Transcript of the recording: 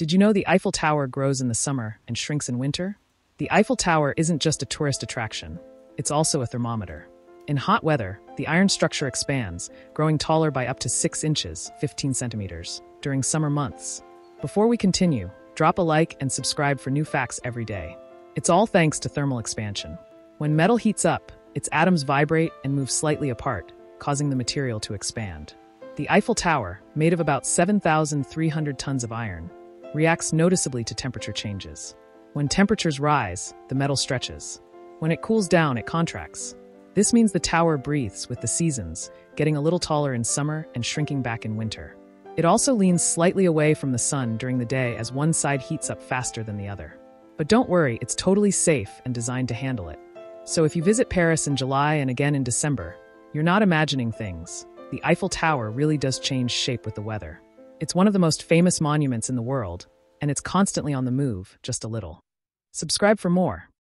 Did you know the Eiffel Tower grows in the summer and shrinks in winter? The Eiffel Tower isn't just a tourist attraction, it's also a thermometer. In hot weather, the iron structure expands, growing taller by up to 6 inches, 15 centimeters, during summer months. Before we continue, drop a like and subscribe for new facts every day. It's all thanks to thermal expansion. When metal heats up, its atoms vibrate and move slightly apart, causing the material to expand. The Eiffel Tower, made of about 7,300 tons of iron, reacts noticeably to temperature changes. When temperatures rise, the metal stretches. When it cools down, it contracts. This means the tower breathes with the seasons, getting a little taller in summer and shrinking back in winter. It also leans slightly away from the sun during the day as one side heats up faster than the other. But don't worry, it's totally safe and designed to handle it. So if you visit Paris in July and again in December, you're not imagining things. The Eiffel Tower really does change shape with the weather. It's one of the most famous monuments in the world, and it's constantly on the move, just a little. Subscribe for more.